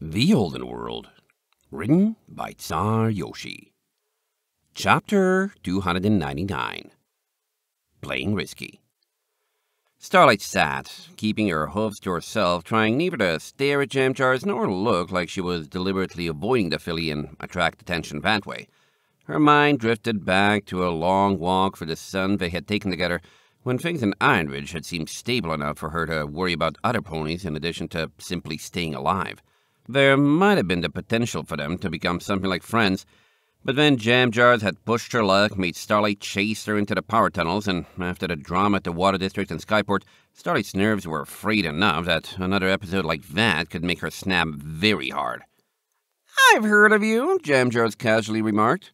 The Olden World, written by Czar Yoshi. Chapter 299 Playing Risky. Starlight sat, keeping her hooves to herself, trying neither to stare at jam jars nor look like she was deliberately avoiding the filly and attract attention that way. Her mind drifted back to a long walk for the sun they had taken together when things in Ironridge had seemed stable enough for her to worry about other ponies in addition to simply staying alive. There might have been the potential for them to become something like friends, but then Jam Jars had pushed her luck, made Starlight chase her into the power tunnels, and after the drama at the Water District and Skyport, Starlight's nerves were frayed enough that another episode like that could make her snap very hard. I've heard of you, Jam Jars casually remarked.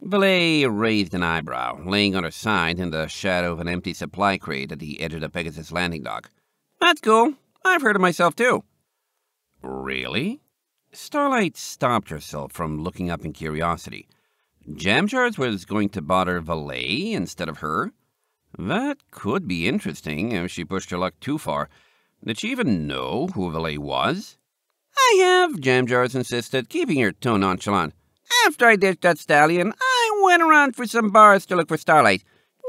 Valet raised an eyebrow, laying on her side in the shadow of an empty supply crate at the edge of the Pegasus landing dock. That's cool. I've heard of myself too. Really? Starlight stopped herself from looking up in curiosity. Jamjars was going to bother Valet instead of her? That could be interesting if she pushed her luck too far. Did she even know who Valet was? I have, Jamjars insisted, keeping her tone nonchalant. After I ditched that stallion, I went around for some bars to look for Starlight.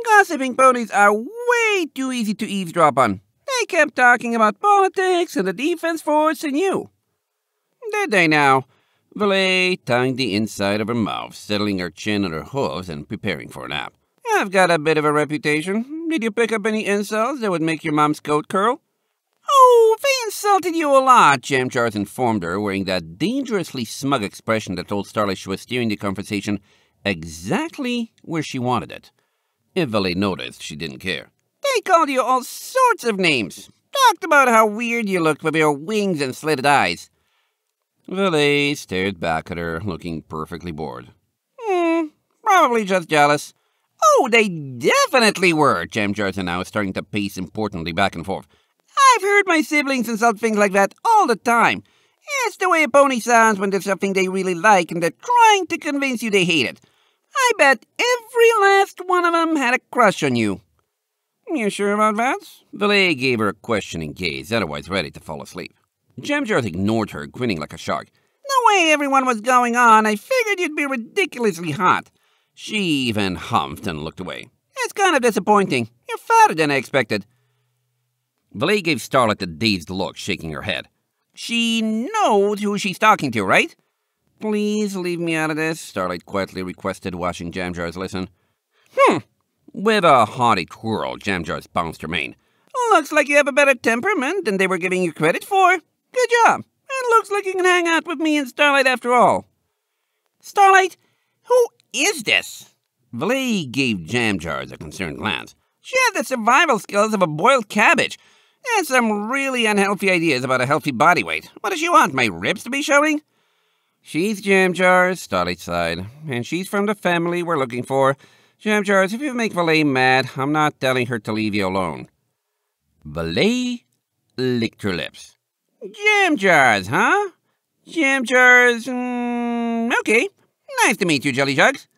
Gossiping ponies are way too easy to eavesdrop on. Kept talking about politics and the defense force and you. Did they now? Valet tongued the inside of her mouth, settling her chin on her hooves and preparing for a nap. I've got a bit of a reputation. Did you pick up any insults that would make your mom's coat curl? Oh, they insulted you a lot, Jamjars informed her, wearing that dangerously smug expression that told Starlight she was steering the conversation exactly where she wanted it. If Valet noticed, she didn't care. They called you all sorts of names. Talked about how weird you looked with your wings and slitted eyes. Valet stared back at her, looking perfectly bored. Hmm, probably just jealous. Oh, they definitely were, Jamjars announced, starting to pace importantly back and forth. I've heard my siblings insult things like that all the time. It's the way a pony sounds when there's something they really like and they're trying to convince you they hate it. I bet every last one of them had a crush on you. You sure about that? Valet gave her a questioning gaze, otherwise ready to fall asleep. Jamjars ignored her, grinning like a shark. The way everyone was going on, I figured you'd be ridiculously hot. She even humphed and looked away. It's kind of disappointing. You're fatter than I expected. Valet gave Starlight a dazed look, shaking her head. She knows who she's talking to, right? Please leave me out of this, Starlight quietly requested, watching Jamjars listen. Hmm. With a haughty twirl, Jamjars bounced her mane. Looks like you have a better temperament than they were giving you credit for. Good job. And looks like you can hang out with me and Starlight after all. Starlight, who is this? Valet gave Jamjars a concerned glance. She has the survival skills of a boiled cabbage and some really unhealthy ideas about a healthy body weight. What does she want, my ribs to be showing? She's Jamjars, Starlight sighed, and she's from the family we're looking for. Jamjars, if you make Valet mad, I'm not telling her to leave you alone. Valet licked her lips. Jam Jars, huh? Jamjars, mm, okay. Nice to meet you, Jelly Jugs.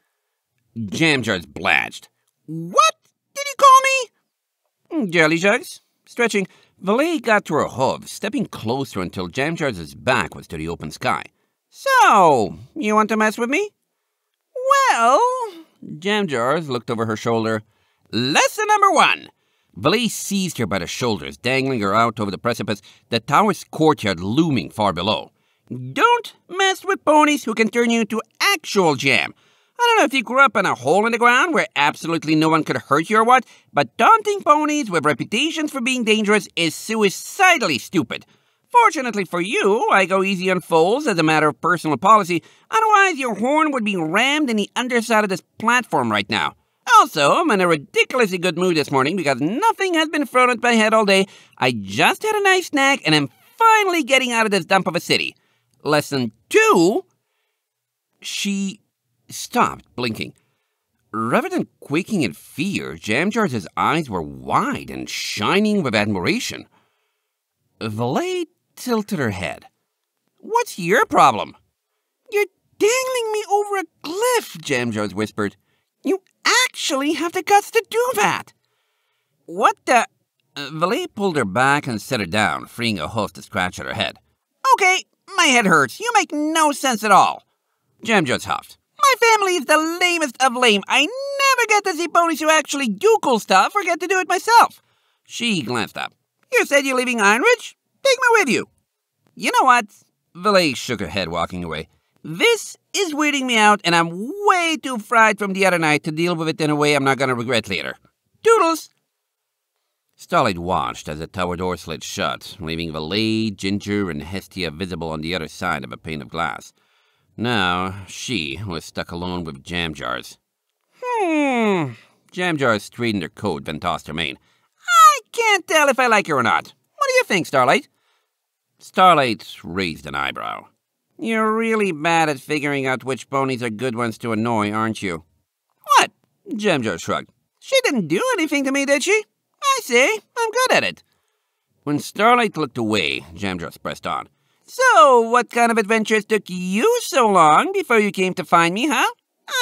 Jam Jars blanched. What did you call me? Jelly Jugs. Stretching, Valet got to her hooves, stepping closer until Jam Jamjars' back was to the open sky. So, you want to mess with me? Well, Jamjars looked over her shoulder. Lesson number one. Valet seized her by the shoulders, dangling her out over the precipice, the tower's courtyard looming far below. Don't mess with ponies who can turn you into actual jam. I don't know if you grew up in a hole in the ground where absolutely no one could hurt you or what, but daunting ponies with reputations for being dangerous is suicidally stupid. Fortunately for you, I go easy on foals as a matter of personal policy, otherwise your horn would be rammed in the underside of this platform right now. Also, I'm in a ridiculously good mood this morning because nothing has been thrown at my head all day. I just had a nice snack and am finally getting out of this dump of a city. Lesson two. She stopped, blinking. Rather than quaking in fear, Jamjars' eyes were wide and shining with admiration. Valet tilted her head. What's your problem? You're dangling me over a cliff, Jamjars whispered. You actually have the guts to do that. What the? Uh, Valet pulled her back and set her down, freeing a hoof to scratch at her head. Okay, My head hurts. You make no sense at all. Jam Jars huffed. My family is the lamest of lame. I never get to see ponies who actually do cool stuff or get to do it myself. She glanced up. You said you're leaving Ironridge? Take me with you. You know what? Valet shook her head, walking away. This is weirding me out, and I'm way too fried from the other night to deal with it in a way I'm not going to regret later. Doodles! Starlight watched as the tower door slid shut, leaving Valet, Ginger, and Hestia visible on the other side of a pane of glass. Now, she was stuck alone with Jam Jars. Hmm. Jam Jars straightened her coat, then tossed her mane. I can't tell if I like her or not. What do you think, Starlight? Starlight raised an eyebrow. You're really bad at figuring out which ponies are good ones to annoy, aren't you? What? Jam Jar shrugged. She didn't do anything to me, did she? I see. I'm good at it. When Starlight looked away, Jam Jar pressed on. So, what kind of adventures took you so long before you came to find me, huh?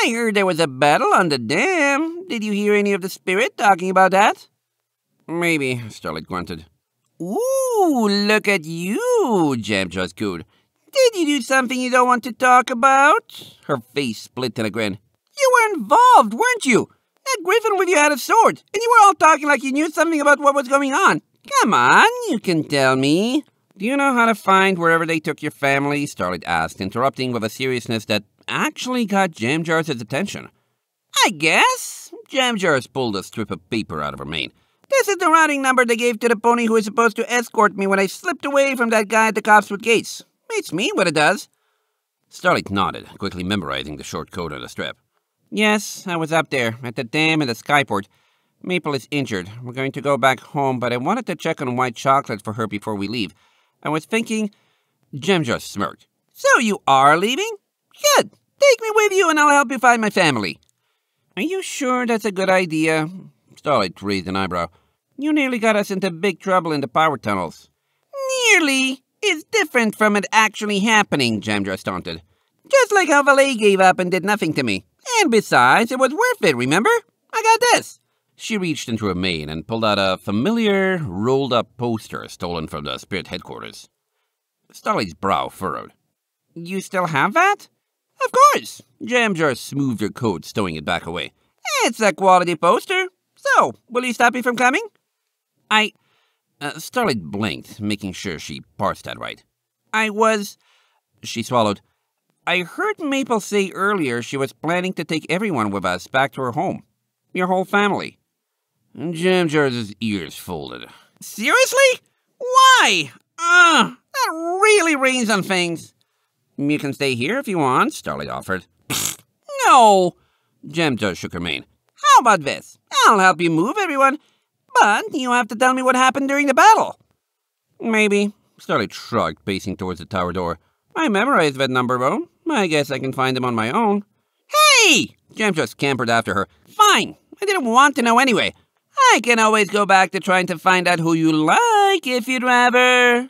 I heard there was a battle on the dam. Did you hear any of the spirit talking about that? Maybe, Starlight grunted. Ooh, look at you, Jam Jars cooed. Did you do something you don't want to talk about? Her face split in a grin. You were involved, weren't you? That griffin with you had a sword, and you were all talking like you knew something about what was going on. Come on, you can tell me. Do you know how to find wherever they took your family? Starlight asked, interrupting with a seriousness that actually got Jam Jars' attention. I guess. Jam Jars pulled a strip of paper out of her mane. This is the routing number they gave to the pony who was supposed to escort me when I slipped away from that guy at the Copswood Gates. Beats me what it does. Starlight nodded, quickly memorizing the short code on the strip. Yes, I was up there, at the dam in the skyport. Maple is injured. We're going to go back home, but I wanted to check on white chocolate for her before we leave. I was thinking... Jam Jars smirked. So you are leaving? Good. Take me with you and I'll help you find my family. Are you sure that's a good idea? Starlight raised an eyebrow. You nearly got us into big trouble in the power tunnels. Nearly is different from it actually happening, Jamjars taunted. Just like how Valet gave up and did nothing to me. And besides, it was worth it, remember? I got this. She reached into her mane and pulled out a familiar, rolled up poster stolen from the spirit headquarters. Starlight's brow furrowed. You still have that? Of course. Jamjar smoothed her coat, stowing it back away. It's a quality poster. So, will you stop me from coming? I. Uh, Starlight blinked, making sure she parsed that right. I was. She swallowed. I heard Maple say earlier she was planning to take everyone with us back to her home. Your whole family. Jam Jar's ears folded. Seriously? Why? Ah, uh, that really rains on things. You can stay here if you want, Starlight offered. no! Jam Jar shook her mane. How about this? I'll help you move everyone, but you have to tell me what happened during the battle. Maybe. Starlight shrugged, pacing towards the tower door. I memorized that number, though. I guess I can find them on my own. Hey! Jam Jars scampered after her. Fine. I didn't want to know anyway. I can always go back to trying to find out who you like if you'd rather.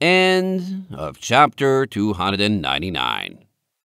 End of chapter 299.